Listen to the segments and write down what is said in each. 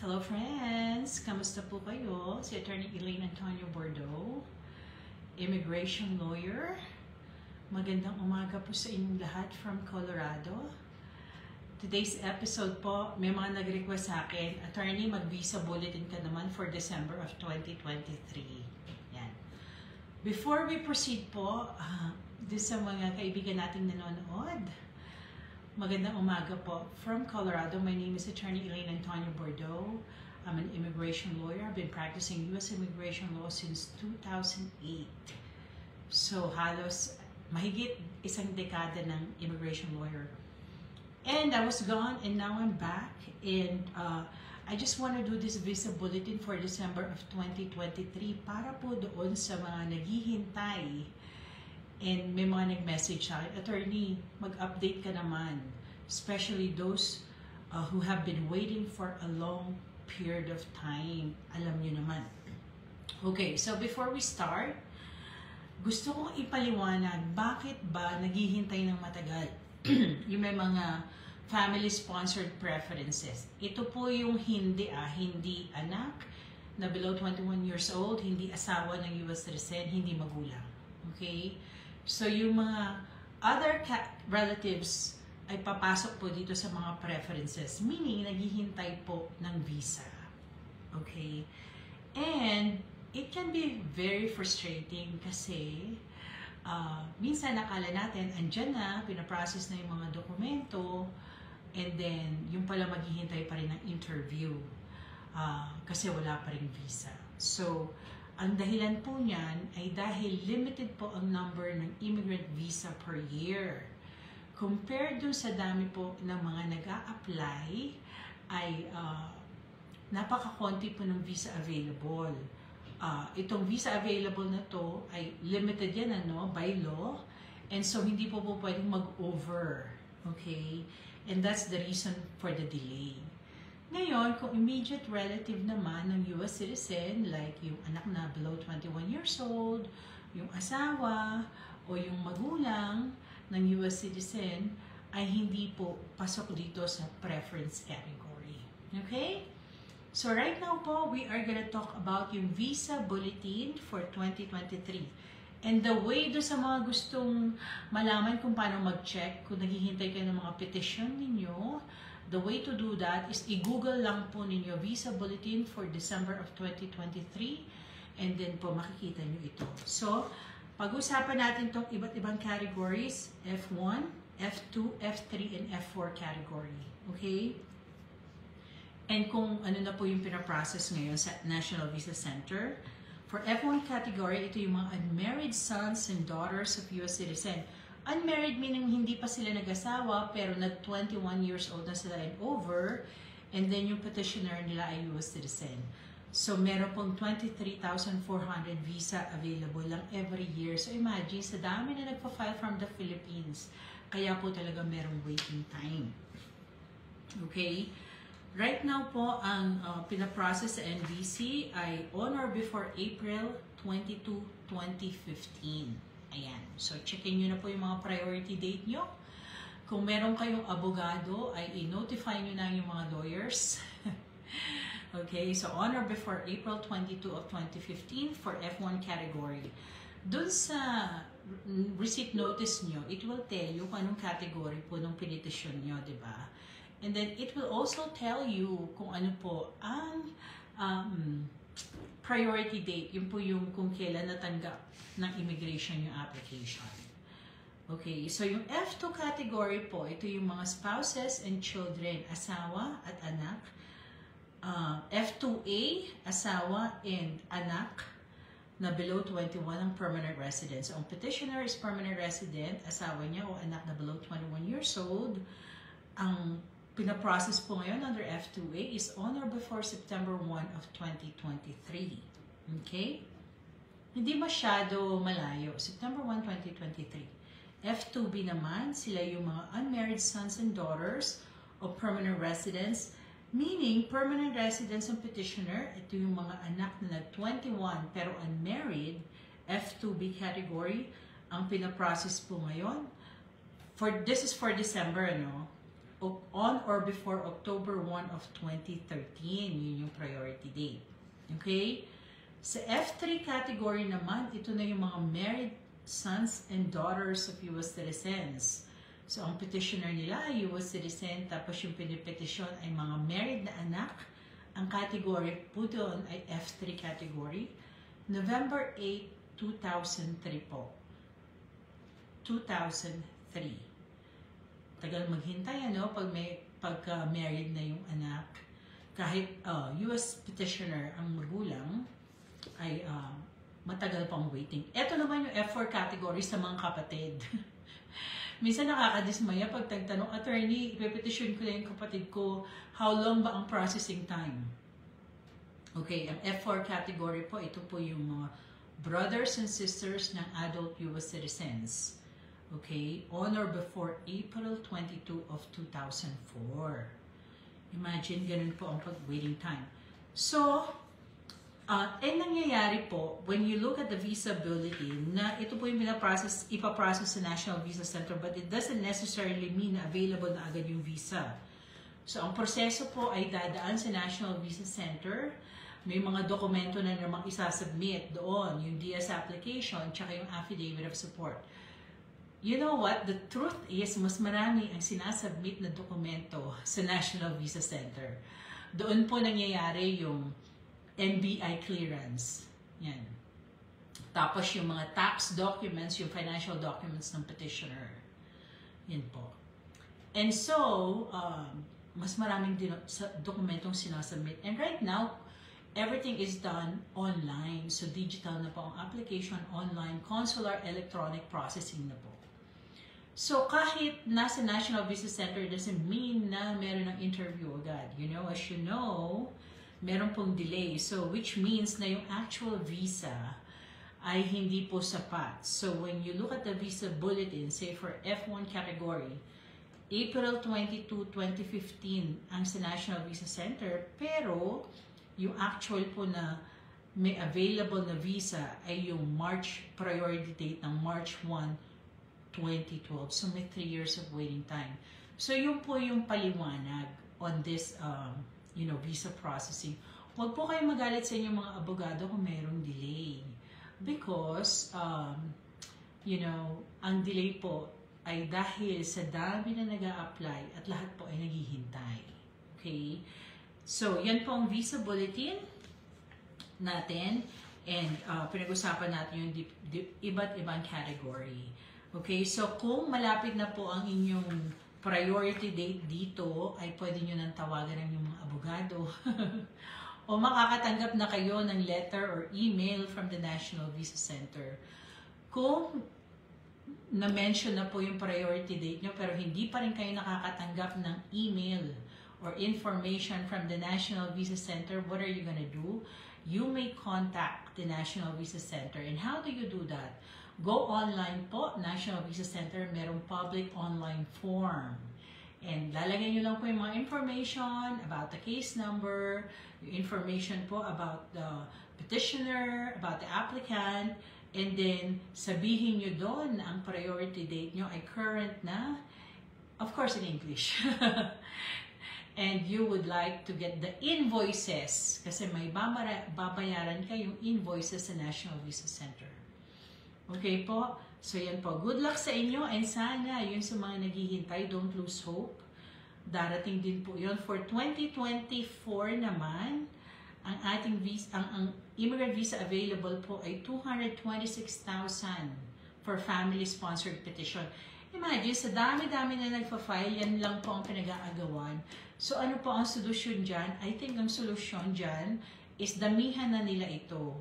Hello friends! Kamusta po kayo? Si Attorney Elaine Antonio Bordeaux, immigration lawyer. Magandang umaga po sa inyong lahat from Colorado. Today's episode po, may mga nag-request sa akin, Attorney, mag-visa bulletin ka naman for December of 2023. Yan. Before we proceed po, uh, sa mga kaibigan nating nanonood, Magandang umaga po. From Colorado, my name is Attorney Elaine Antonio Bordeaux. I'm an immigration lawyer. I've been practicing U.S. immigration law since 2008. So, halos mahigit isang dekada ng immigration lawyer. And I was gone and now I'm back. And uh, I just want to do this visa bulletin for December of 2023 para po doon sa mga naghihintay And may mga nag-message sa akin, Attorney, mag-update ka naman. Especially those uh, who have been waiting for a long period of time. Alam nyo naman. Okay, so before we start, gusto kong ipaliwanag bakit ba naghihintay ng matagal yung may mga family-sponsored preferences. Ito po yung hindi ah, hindi anak na below 21 years old, hindi asawa ng US citizen, hindi magulang. Okay? So, yung mga other relatives ay papasok po dito sa mga preferences. Meaning, naghihintay po ng visa. Okay? And, it can be very frustrating kasi uh, minsan nakala natin, andyan na, pinaprocess na yung mga dokumento, and then, yung pala maghihintay pa rin ng interview uh, kasi wala pa rin visa. So, ang dahilan po niyan ay dahil limited po ang number ng immigrant visa per year. Compared dun sa dami po ng mga nag apply ay uh, napakakonti po ng visa available. Uh, itong visa available na to ay limited yan ano, by law. And so hindi po po pwedeng mag-over. Okay? And that's the reason for the delay. Ngayon, kung immediate relative naman ng US citizen, like yung anak na below 21 years old, yung asawa, o yung magulang ng US citizen, ay hindi po pasok dito sa preference category. Okay? So right now po, we are gonna talk about yung visa bulletin for 2023. And the way do sa mga gustong malaman kung paano mag-check, kung naghihintay kayo ng mga petition ninyo, The way to do that is i-google lang po ninyo Visa Bulletin for December of 2023 and then po makikita nyo ito. So, pag-usapan natin itong iba't ibang categories, F1, F2, F3, and F4 category. Okay? And kung ano na po yung pinaprocess ngayon sa National Visa Center. For F1 category, ito yung mga unmarried sons and daughters of U.S. citizen. Unmarried meaning hindi pa sila nag-asawa pero nag 21 years old na sila and over and then yung petitioner nila ay US citizen. So meron pong 23,400 visa available lang every year. So imagine, sa dami na nagpa-file from the Philippines. Kaya po talaga merong waiting time. Okay? Right now po, ang uh, pinaprocess sa NVC ay on or before April 22, 2015. So, checkin nyo na po yung mga priority date nyo. Kung meron kayong abogado, ay i-notify nyo na yung mga lawyers. okay, so on or before April 22 of 2015 for F1 category. Doon sa receipt notice nyo, it will tell you kung anong category po ng pinitisyon nyo, di ba? And then it will also tell you kung ano po ang um, priority date, yun po yung kung kailan natanggap ng immigration yung application. Okay, so yung F2 category po, ito yung mga spouses and children, asawa at anak. Uh, F2A, asawa and anak na below 21 ang permanent resident. So, ang petitioner is permanent resident, asawa niya o anak na below 21 years old. Ang pinaprocess po ngayon under F2A is on or before September 1 of 2023. Okay? Hindi masyado malayo. September 1, 2023. F2B naman, sila yung mga unmarried sons and daughters of permanent residents, meaning permanent residents ng petitioner, ito yung mga anak na nag-21 pero unmarried, F2B category, ang pinaprocess po ngayon. For, this is for December, ano? On or before October 1 of 2013. Yun yung priority date. Okay? Sa F3 category naman, ito na yung mga married sons and daughters of U.S. citizens. So, ang petitioner nila ay US citizen, tapos yung pinipetisyon ay mga married na anak. Ang category po doon ay F3 category. November 8, 2003 po. 2003. Tagal maghintay, ano, pag may pagka-married na yung anak. Kahit uh, US petitioner ang magulang, ay uh, matagal pang waiting. Ito naman yung F4 category sa mga kapatid. Minsan nakakadismaya pag tagtanong, attorney, ipepetisyon ko na yung kapatid ko, how long ba ang processing time? Okay, ang F4 category po, ito po yung mga brothers and sisters ng adult US citizens. Okay, on or before April 22 of 2004. Imagine, ganun po ang pag-waiting time. So, Uh, eh nangyayari po, when you look at the visa bulletin, na ito po yung pinaprocess, ipaprocess sa National Visa Center, but it doesn't necessarily mean na available na agad yung visa. So, ang proseso po ay dadaan sa National Visa Center. May mga dokumento na namang isasubmit doon, yung DS application, tsaka yung affidavit of support. You know what? The truth is, mas marami ang sinasubmit na dokumento sa National Visa Center. Doon po nangyayari yung NBI clearance. Yan. Tapos yung mga tax documents, yung financial documents ng petitioner. Yan po. And so, um, mas maraming dokumentong sinasubmit. And right now, everything is done online. So, digital na po ang application, online, consular electronic processing na po. So, kahit nasa National Visa Center doesn't mean na meron ng interview agad. You know, as you know, meron pong delay. So, which means na yung actual visa ay hindi po sapat. So, when you look at the visa bulletin, say for F1 category, April 22, 2015 ang sa National Visa Center, pero yung actual po na may available na visa ay yung March priority date ng March 1, 2012. So, may 3 years of waiting time. So, yun po yung paliwanag on this um, you know, visa processing. Huwag po kayong magalit sa inyong mga abogado kung mayroong delay. Because, um, you know, ang delay po ay dahil sa dami na nag apply at lahat po ay naghihintay. Okay? So, yan po ang visa bulletin natin. And uh, pinag-usapan natin yung iba't ibang category. Okay? So, kung malapit na po ang inyong priority date dito, ay pwede nyo nang tawagan ng inyong mga abogado. o makakatanggap na kayo ng letter or email from the National Visa Center. Kung na-mention na po yung priority date nyo pero hindi pa rin kayo nakakatanggap ng email or information from the National Visa Center, what are you gonna do? You may contact the National Visa Center. And how do you do that? Go online po, National Visa Center, merong public online form. And lalagay nyo lang po yung mga information about the case number, information po about the petitioner, about the applicant, and then sabihin nyo doon ang priority date nyo ay current na, of course in English. and you would like to get the invoices kasi may babayaran kayong invoices sa National Visa Center. Okay po? So yan po. Good luck sa inyo and sana yun sa mga naghihintay, don't lose hope. Darating din po yun. For 2024 naman, ang ating visa, ang, ang immigrant visa available po ay 226,000 for family-sponsored petition. Imagine, sa dami-dami na nagpa-file, yan lang po ang pinag-aagawan. So ano po ang solusyon dyan? I think ang solusyon dyan is damihan na nila ito.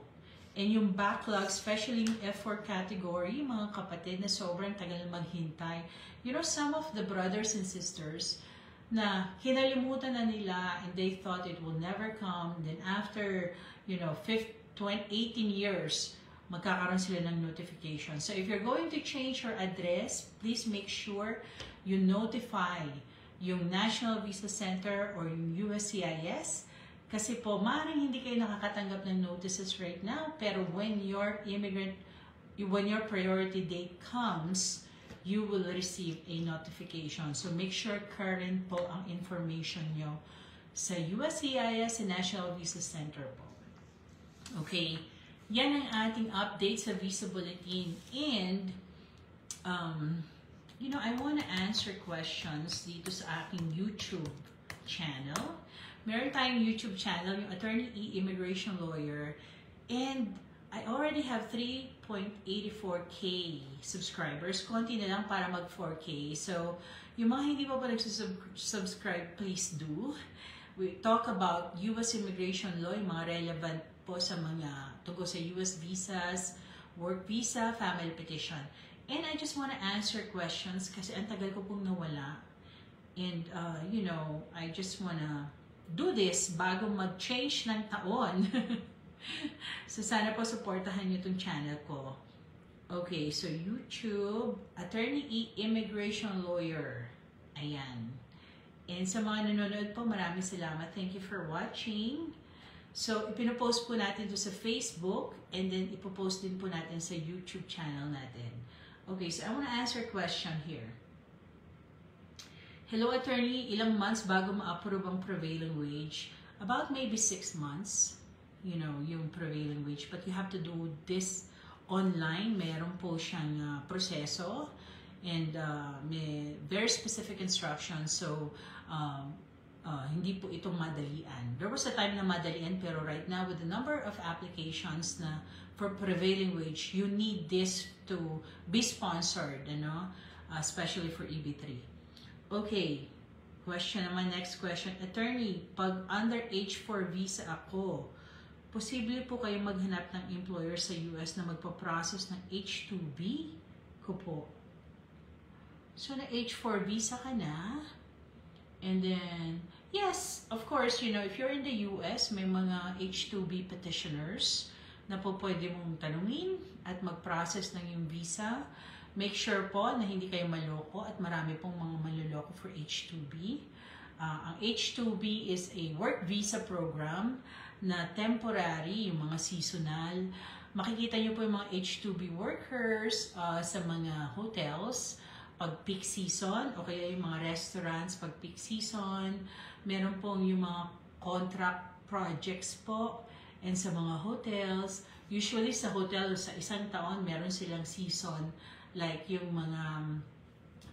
And yung backlog, especially yung F4 category, mga kapatid na sobrang tagal maghintay. You know, some of the brothers and sisters na hinalimutan na nila and they thought it will never come. Then after, you know, 15, 20, 18 years, magkakaroon sila ng notification. So if you're going to change your address, please make sure you notify yung National Visa Center or yung USCIS kasi po, maaaring hindi kayo nakakatanggap ng notices right now, pero when your immigrant, when your priority date comes, you will receive a notification. So make sure current po ang information nyo sa USCIS and National Visa Center po. Okay, yan ang ating update sa Visa Bulletin. And, um, you know, I want to answer questions dito sa aking YouTube channel. Meron tayong YouTube channel, yung Attorney E Immigration Lawyer. And I already have 3.84k subscribers. Konti na lang para mag 4k. So, yung mga hindi pa pa nagsusubscribe, please do. We talk about US immigration law, yung mga relevant po sa mga tungkol sa US visas, work visa, family petition. And I just want to answer questions kasi ang tagal ko pong nawala. And, uh, you know, I just want to do this bago mag-change ng taon. so, sana po supportahan niyo itong channel ko. Okay, so YouTube, Attorney E, Immigration Lawyer. Ayan. And sa mga nanonood po, maraming salamat. Thank you for watching. So, ipinopost po natin to sa Facebook and then ipopost din po natin sa YouTube channel natin. Okay, so I want to answer a question here. Hello, attorney. Ilang months bago ma-approve ang prevailing wage? About maybe six months, you know, yung prevailing wage. But you have to do this online. Meron po siyang uh, proseso and uh, may very specific instructions. So, um, uh, hindi po itong madalian. There was a time na madalian, pero right now, with the number of applications na for prevailing wage, you need this to be sponsored, you know, uh, especially for EB3. Okay, question naman, next question. Attorney, pag under H4 visa ako, posible po kayo maghanap ng employer sa US na magpa-process ng H2B ko po. So, na H4 visa ka na, And then, yes, of course, you know, if you're in the US, may mga H-2B petitioners na po pwede mong tanungin at mag-process ng yung visa. Make sure po na hindi kayo maloko at marami pong mga maloloko for H-2B. Uh, ang H-2B is a work visa program na temporary, yung mga seasonal. Makikita nyo po yung mga H-2B workers uh, sa mga hotels pag peak season o kaya yung mga restaurants pag peak season. Meron pong yung mga contract projects po and sa mga hotels. Usually sa hotel sa isang taon meron silang season like yung mga um,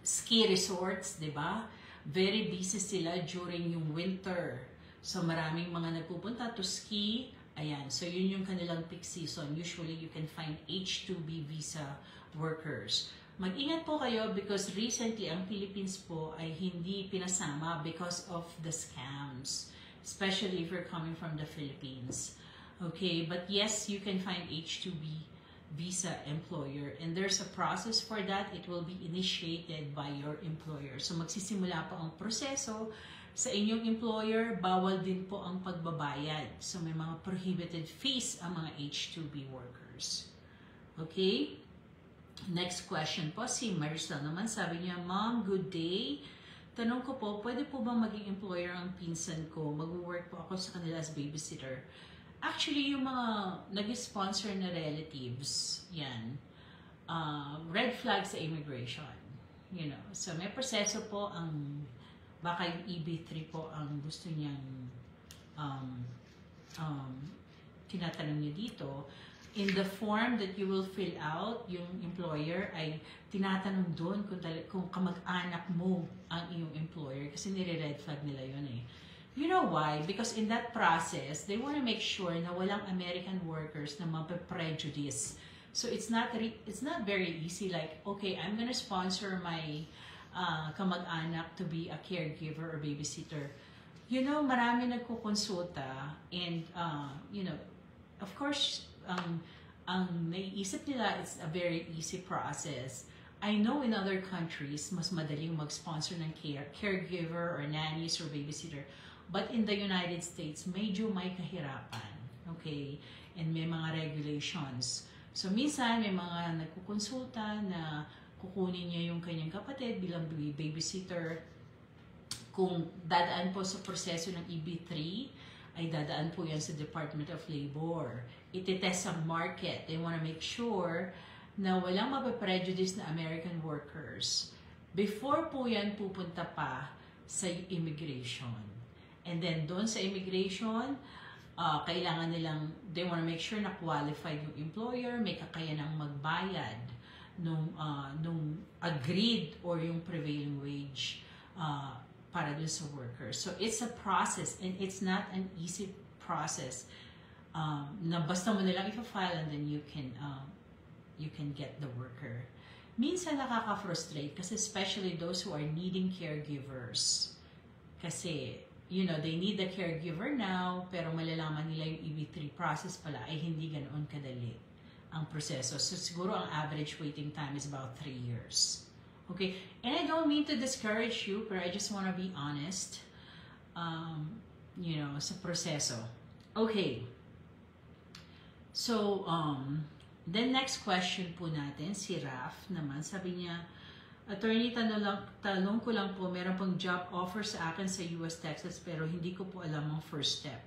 ski resorts, 'di ba? Very busy sila during yung winter. So maraming mga nagpupunta to ski. Ayan, so yun yung kanilang peak season. Usually you can find H2B visa workers. Mag-ingat po kayo because recently ang Philippines po ay hindi pinasama because of the scams. Especially if you're coming from the Philippines. Okay, but yes, you can find H2B visa employer and there's a process for that. It will be initiated by your employer. So magsisimula po ang proseso sa inyong employer, bawal din po ang pagbabayad. So may mga prohibited fees ang mga H2B workers. Okay? Next question po, si Marisol naman. Sabi niya, Mom, good day. Tanong ko po, pwede po bang maging employer ang pinsan ko? Mag-work po ako sa kanila as babysitter. Actually, yung mga nag-sponsor na relatives, yan, uh, red flag sa immigration. You know, so may proseso po ang, baka yung EB3 po ang gusto niyang um, um, tinatanong niyo dito in the form that you will fill out, yung employer ay tinatanong doon kung, kung kamag-anak mo ang iyong employer kasi nire-red flag nila yun eh. You know why? Because in that process, they want to make sure na walang American workers na mape-prejudice. So it's not it's not very easy like, okay, I'm gonna sponsor my uh, kamag-anak to be a caregiver or babysitter. You know, marami nagkukonsulta and, uh, you know, of course, ang ang naiisip nila it's a very easy process. I know in other countries, mas madaling mag-sponsor ng care, caregiver or nannies or babysitter. But in the United States, medyo may kahirapan. Okay? And may mga regulations. So, minsan may mga nagkukonsulta na kukunin niya yung kanyang kapatid bilang babysitter. Kung dadaan po sa proseso ng EB3, ay dadaan po yan sa Department of Labor. Ititest ang market. They want to make sure na walang mapaprejudice na American workers before po yan pupunta pa sa immigration. And then doon sa immigration, uh, kailangan nilang, they want to make sure na qualified yung employer, may kakayanang magbayad nung, uh, nung agreed or yung prevailing wage uh, para dun sa workers. So it's a process and it's not an easy process um, na basta mo nilang ipa-file and then you can um, you can get the worker. Minsan nakaka-frustrate kasi especially those who are needing caregivers. Kasi, you know, they need the caregiver now, pero malalaman nila yung EB3 process pala ay hindi ganoon kadali ang proseso. So, siguro ang average waiting time is about 3 years. Okay? And I don't mean to discourage you, but I just want to be honest, um, you know, sa proseso. Okay. So, um, Then next question po natin, si Raf naman, sabi niya, Attorney, tanong, lang, tanong ko lang po, meron pong job offer sa akin sa US, Texas, pero hindi ko po alam ang first step.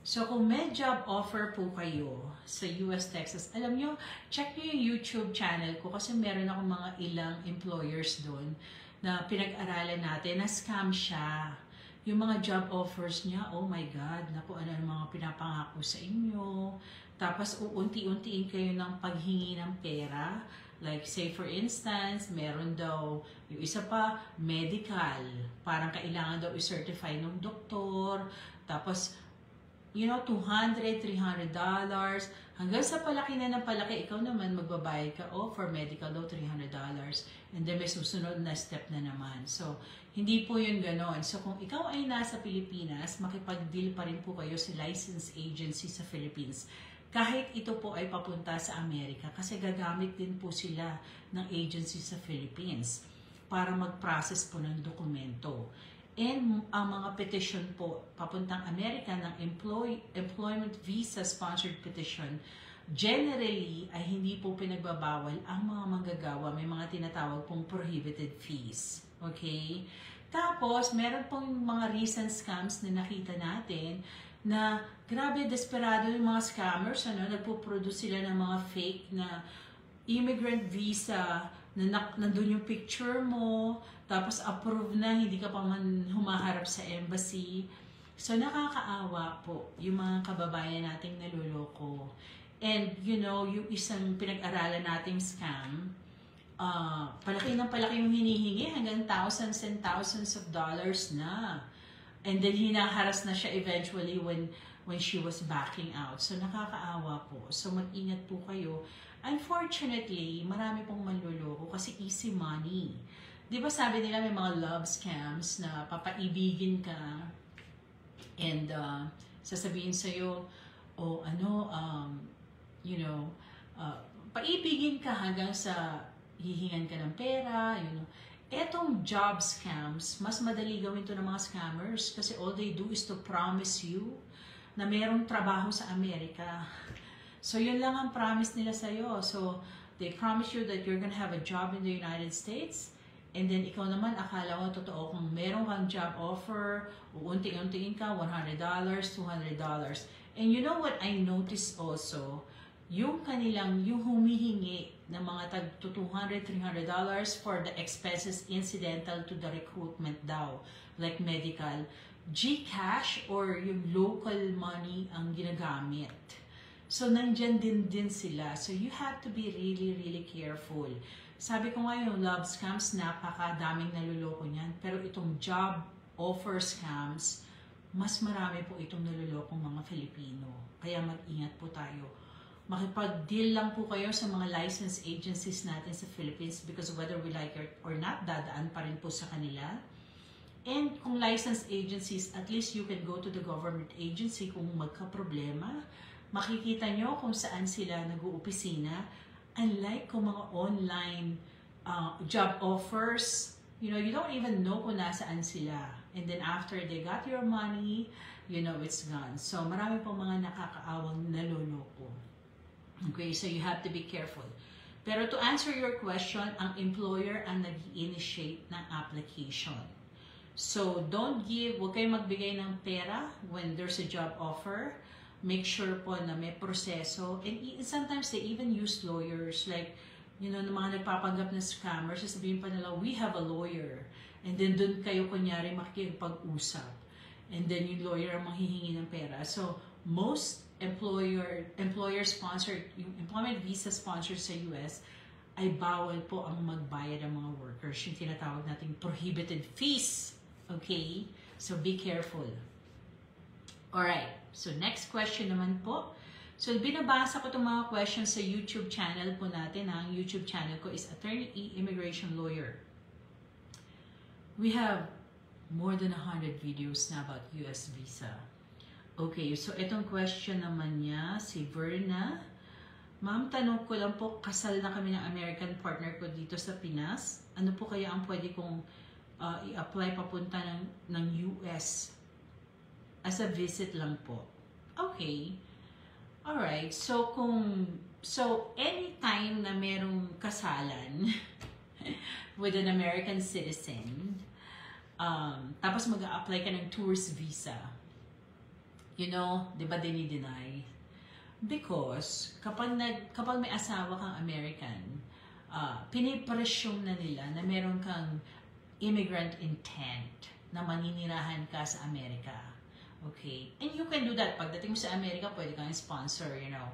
So, kung may job offer po kayo sa US, Texas, alam nyo, check nyo yung YouTube channel ko kasi meron ako mga ilang employers doon na pinag-aralan natin na scam siya. Yung mga job offers niya, oh my God, naku, ano ang mga pinapangako sa inyo, tapos uunti-untiin kayo ng paghingi ng pera. Like say for instance, meron daw yung isa pa medical, parang kailangan daw i-certify ng doktor. Tapos you know, 200, 300 dollars. Hanggang sa palaki na ng palaki, ikaw naman magbabayad ka, oh, for medical daw, 300 dollars. And then may susunod na step na naman. So, hindi po yun ganon. So, kung ikaw ay nasa Pilipinas, makipag-deal pa rin po kayo sa license agency sa Philippines kahit ito po ay papunta sa Amerika kasi gagamit din po sila ng agency sa Philippines para mag-process po ng dokumento. And ang mga petition po papuntang Amerika ng employ, employment visa sponsored petition, generally ay hindi po pinagbabawal ang mga manggagawa. May mga tinatawag pong prohibited fees. Okay? Tapos, meron pong mga recent scams na nakita natin na grabe, desperado yung mga scammers, ano, nagpo-produce sila ng mga fake na immigrant visa, na, na nandun yung picture mo, tapos approve na, hindi ka pa man humaharap sa embassy. So, nakakaawa po yung mga kababayan nating naluloko. And, you know, yung isang pinag-aralan nating scam, uh, palaki ng palaki yung hinihingi, hanggang thousands and thousands of dollars na. And then hinaharas na siya eventually when when she was backing out. So nakakaawa po. So mag-ingat po kayo. Unfortunately, marami pong manluloko kasi easy money. 'Di ba sabi nila may mga love scams na papaibigin ka and uh, sasabihin sa iyo o oh, ano um, you know, uh, paibigin ka hanggang sa hihingan ka ng pera, you know. Etong job scams, mas madali gawin to ng mga scammers kasi all they do is to promise you na merong trabaho sa Amerika. So, yun lang ang promise nila sa'yo. So, they promise you that you're gonna have a job in the United States and then ikaw naman akala mo totoo kung meron kang job offer, uunti-untiin ka, $100, $200. And you know what I noticed also? Yung kanilang, yung humihingi ng mga tag 200 $300 for the expenses incidental to the recruitment daw, like medical. GCash or yung local money ang ginagamit. So, nandyan din din sila. So, you have to be really, really careful. Sabi ko nga yung love scams, napakadaming naluloko niyan. Pero itong job offer scams, mas marami po itong nalulokong mga Filipino. Kaya mag-ingat po tayo makipag-deal lang po kayo sa mga license agencies natin sa Philippines because whether we like it or not, dadaan pa rin po sa kanila. And kung license agencies, at least you can go to the government agency kung magka-problema. Makikita nyo kung saan sila nag-uupisina. Unlike kung mga online uh, job offers, you know, you don't even know kung nasaan sila. And then after they got your money, you know, it's gone. So marami pong mga nakakaawang naloloko. Okay, so you have to be careful. Pero to answer your question, ang employer ang nag-initiate ng application. So, don't give, huwag kayong magbigay ng pera when there's a job offer. Make sure po na may proseso. And sometimes they even use lawyers. Like, you know, ng mga nagpapanggap na scammers, sasabihin pa nila, we have a lawyer. And then doon kayo kunyari makikipag-usap. And then yung lawyer ang manghihingi ng pera. So, most employer employer sponsored, yung employment visa sponsored sa US, ay bawal po ang magbayad ng mga workers. Yung tinatawag nating prohibited fees. Okay? So, be careful. Alright. So, next question naman po. So, binabasa ko itong mga questions sa YouTube channel po natin. Ang YouTube channel ko is Attorney E. Immigration Lawyer. We have more than 100 videos na about US visa. Okay, so itong question naman niya, si Verna. Ma'am, tanong ko lang po, kasal na kami ng American partner ko dito sa Pinas. Ano po kaya ang pwede kong uh, i-apply papunta ng, ng US as a visit lang po? Okay. Alright, so kung, so anytime na merong kasalan with an American citizen, um, tapos mag apply ka ng tourist visa, you know, di ba dinideny? Because kapag, nag, kapag may asawa kang American, uh, pinipresyong na nila na meron kang immigrant intent na maninirahan ka sa Amerika. Okay? And you can do that. Pagdating mo sa Amerika, pwede kang sponsor, you know.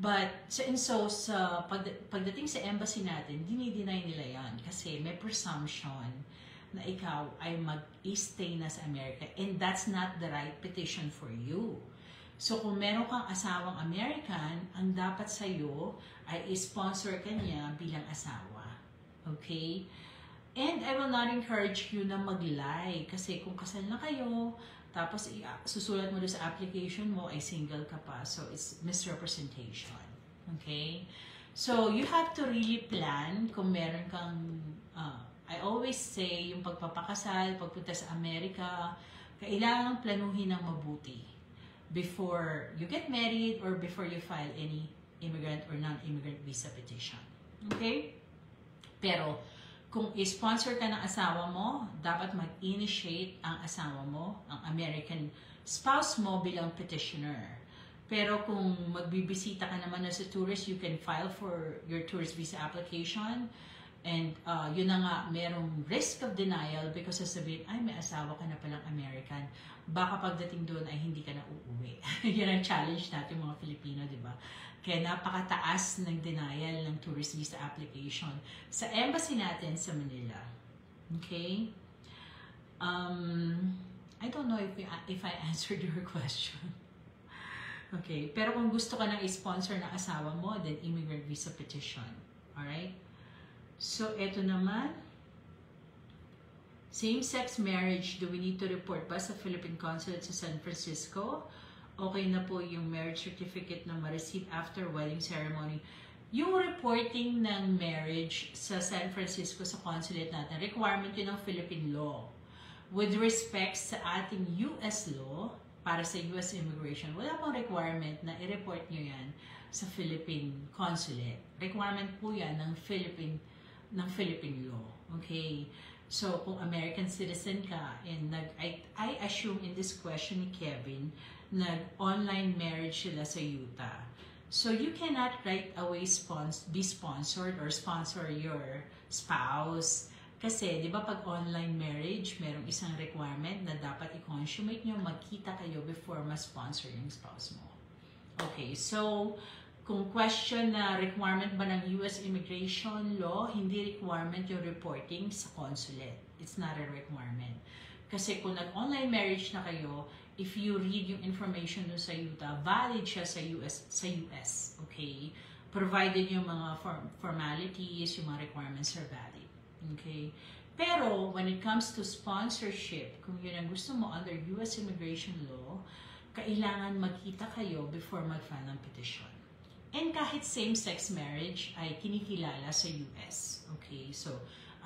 But, so, and so, sa pag, pagdating sa embassy natin, dinideny nila yan kasi may presumption na ikaw ay mag-stay na sa Amerika and that's not the right petition for you. So, kung meron kang asawang American, ang dapat sa'yo ay sponsor ka niya bilang asawa. Okay? And I will not encourage you na mag-lie kasi kung kasal na kayo, tapos susulat mo doon sa application mo ay single ka pa. So, it's misrepresentation. Okay? So, you have to really plan kung meron kang, uh, I always say, yung pagpapakasal, pagpunta sa Amerika, kailangan planuhin ng mabuti before you get married or before you file any immigrant or non-immigrant visa petition. Okay? Pero, kung i-sponsor ka ng asawa mo, dapat mag-initiate ang asawa mo, ang American spouse mo bilang petitioner. Pero kung magbibisita ka naman na sa tourist, you can file for your tourist visa application. And uh, yun na nga, merong risk of denial because sasabihin, ay, may asawa ka na palang American. Baka pagdating doon ay hindi ka na uuwi. yun ang challenge natin mga Filipino, di ba? Kaya napakataas ng denial ng tourist visa application sa embassy natin sa Manila. Okay? Um, I don't know if, if I answered your question. Okay, pero kung gusto ka nang i-sponsor ng asawa mo, then immigrant visa petition. Alright? So, eto naman. Same-sex marriage, do we need to report ba sa Philippine Consulate sa San Francisco? Okay na po yung marriage certificate na ma-receive after wedding ceremony. Yung reporting ng marriage sa San Francisco sa consulate natin, requirement yun ng Philippine law. With respect sa ating US law, para sa US immigration, wala pong requirement na i-report nyo yan sa Philippine consulate. Requirement po yan ng Philippine ng Philippine law. Okay? So, kung American citizen ka, and nag, I, I assume in this question ni Kevin, nag-online marriage sila sa Utah. So, you cannot right away spons be sponsored or sponsor your spouse. Kasi, di ba pag online marriage, merong isang requirement na dapat i-consummate nyo, magkita kayo before ma-sponsor yung spouse mo. Okay, so, kung question na requirement ba ng US immigration law, hindi requirement yung reporting sa consulate. It's not a requirement. Kasi kung nag-online marriage na kayo, if you read yung information dun sa Utah, valid siya sa US, sa US, okay? Provided yung mga form, formalities, yung mga requirements are valid, okay? Pero, when it comes to sponsorship, kung yun ang gusto mo under US immigration law, kailangan magkita kayo before mag-file ng petition. And kahit same-sex marriage ay kinikilala sa US. Okay, so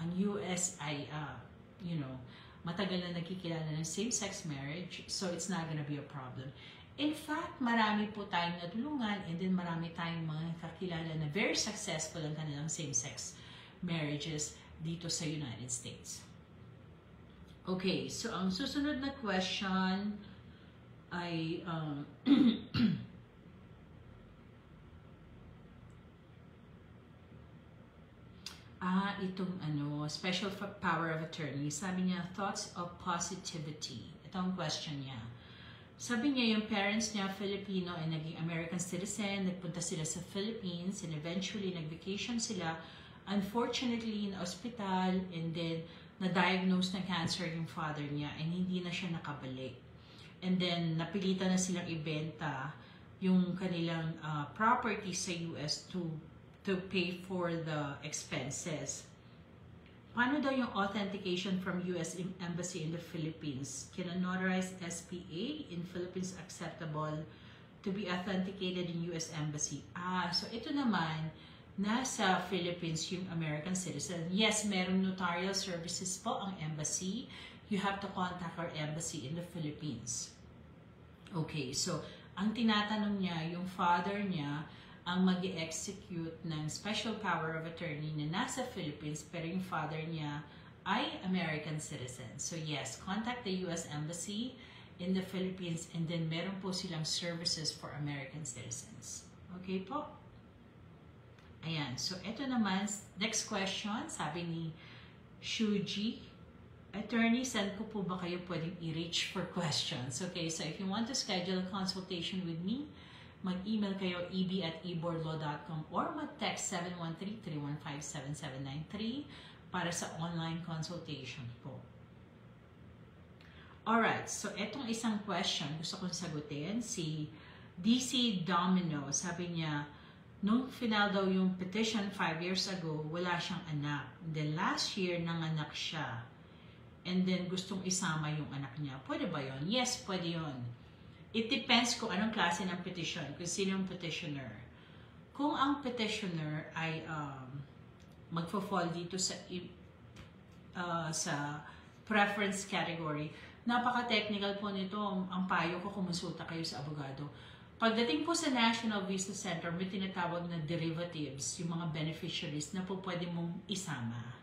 ang US ay, uh, you know, matagal na nagkikilala ng same-sex marriage, so it's not gonna be a problem. In fact, marami po tayong natulungan and then marami tayong mga kakilala na very successful ang kanilang same-sex marriages dito sa United States. Okay, so ang susunod na question ay um, nga itong ano, special power of attorney. Sabi niya, thoughts of positivity. Ito ang question niya. Sabi niya, yung parents niya, Filipino, ay naging American citizen. Nagpunta sila sa Philippines and eventually nag-vacation sila. Unfortunately, in hospital and then na-diagnose na cancer yung father niya and hindi na siya nakabalik. And then, napilitan na silang ibenta yung kanilang uh, property sa US to to pay for the expenses. Paano daw yung authentication from US Embassy in the Philippines? Can a notarized SPA in Philippines acceptable to be authenticated in US Embassy? Ah, so ito naman, nasa Philippines yung American citizen. Yes, merong notarial services po ang embassy. You have to contact our embassy in the Philippines. Okay, so ang tinatanong niya, yung father niya, ang mag execute ng special power of attorney na nasa Philippines pero yung father niya ay American citizen. So yes, contact the US Embassy in the Philippines and then meron po silang services for American citizens. Okay po? Ayan. So ito naman, next question, sabi ni Shuji, Attorney, send ko po ba kayo pwedeng i-reach for questions? Okay, so if you want to schedule a consultation with me, mag-email kayo eb at eboardlaw.com or mag-text 713-315-7793 para sa online consultation po. Alright, so etong isang question gusto kong sagutin. Si DC Domino, sabi niya, nung final daw yung petition 5 years ago, wala siyang anak. And then last year, nanganak siya. And then gustong isama yung anak niya. Pwede ba yon? Yes, pwede yon It depends kung anong klase ng petition, kung sino yung petitioner. Kung ang petitioner ay um, magfo-fall dito sa uh, sa preference category, napaka-technical po nito. Ang payo ko, kumonsulta kayo sa abogado. Pagdating po sa National Visa Center, may tinatawag na derivatives, yung mga beneficiaries na po pwede mong isama.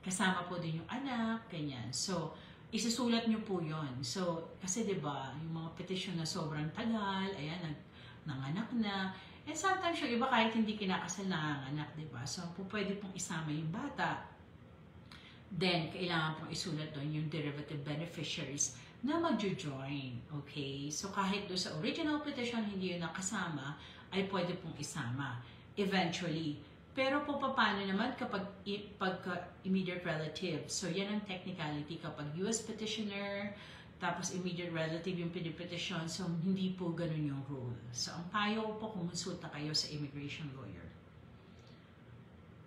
Kasama po din yung anak, ganyan. So, isusulat nyo po yon So, kasi ba yung mga petition na sobrang tagal, ayan, nag, nanganak na. And sometimes yung iba kahit hindi kinakasal nanganganak, 'di ba So, po pwede pong isama yung bata. Then, kailangan pong isulat doon yung derivative beneficiaries na magjo-join. Okay? So, kahit doon sa original petition hindi yun nakasama, ay pwede pong isama. Eventually, pero po paano naman kapag pagka immediate relative? So yan ang technicality kapag US petitioner, tapos immediate relative yung pinipetition, so hindi po ganun yung rule. So ang payo po, kumonsulta kayo sa immigration lawyer.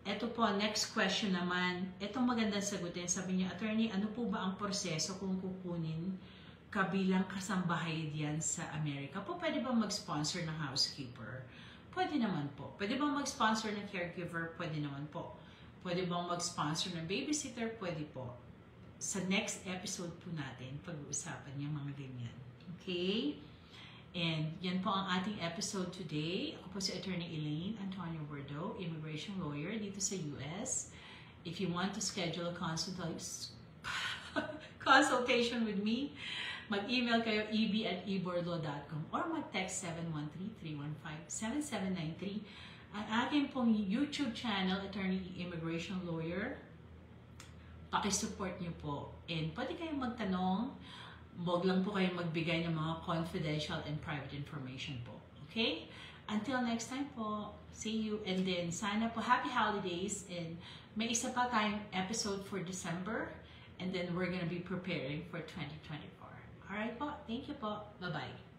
Ito po, next question naman. Itong magandang sagutin. Sabi niya, attorney, ano po ba ang proseso kung kukunin kabilang kasambahay diyan sa Amerika? Po pwede ba mag-sponsor ng housekeeper? Pwede naman po. Pwede bang mag-sponsor ng caregiver? Pwede naman po. Pwede bang mag-sponsor ng babysitter? Pwede po. Sa next episode po natin, pag-uusapan yung mga ganyan. Okay? And yan po ang ating episode today. Ako po si Attorney Elaine Antonio Bordeaux, immigration lawyer dito sa US. If you want to schedule a consultation with me, Mag-email kayo eb at eborlo.com or mag-text 713-315-7793. Ang akin pong YouTube channel, Attorney Immigration Lawyer, pakisupport niyo po. And pwede kayong magtanong, huwag lang po kayong magbigay ng mga confidential and private information po. Okay? Until next time po, see you. And then, sana po happy holidays. And may isa pa tayong episode for December. And then we're gonna be preparing for 2024. Alright po. Thank you po. Bye-bye.